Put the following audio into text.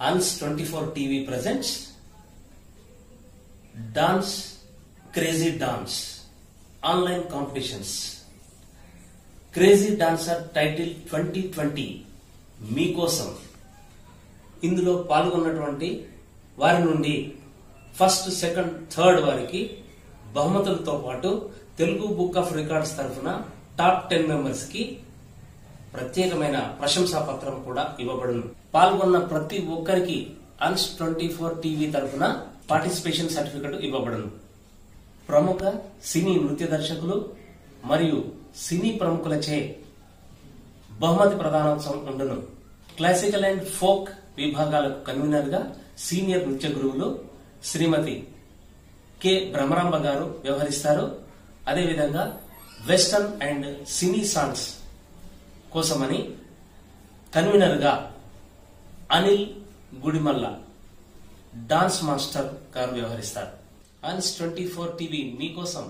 అన్స్ twenty four TV presents dance crazy dance online competitions crazy dancer title twenty twenty మీకోసం. ఇందులో పాల్గొన్నటువంటి వారి నుండి ఫస్ట్ సెకండ్ థర్డ్ వారికి బహుమతులతో పాటు తెలుగు బుక్ ఆఫ్ రికార్డ్స్ తరఫున టాప్ టెన్ మెంబర్స్కి ప్రత్యేకమైన ప్రశంసా పత్రం కూడా ఇవ్వబడును. పాల్గొన్న ప్రతి ఒక్కరికి అన్స్ ట్వంటీ ఫోర్ టీవీ తరఫున పార్టిసిపేషన్ సర్టిఫికెట్ ఇవ్వబడును. ప్రముఖ సినీ నృత్య దర్శకులు మరియు సినీ ప్రముఖులచే బహుమతి ప్రధానోత్సవం ఉండును. క్లాసికల్ అండ్ ఫోక్ విభాగాలకు కన్వీనర్గా సీనియర్ నృత్య గురువులు శ్రీమతి కె. భ్రమరాంబ గారు వ్యవహరిస్తారు. అదేవిధంగా వెస్టర్న్ అండ్ సినీ సాంగ్స్ కోసమని కన్వీనర్గా అనిల్ గుడిమల్ల డాన్స్ మాస్టర్ గారు వ్యవహరిస్తారు. అన్స్ ట్వంటీ ఫోర్ టీవీ మీకోసం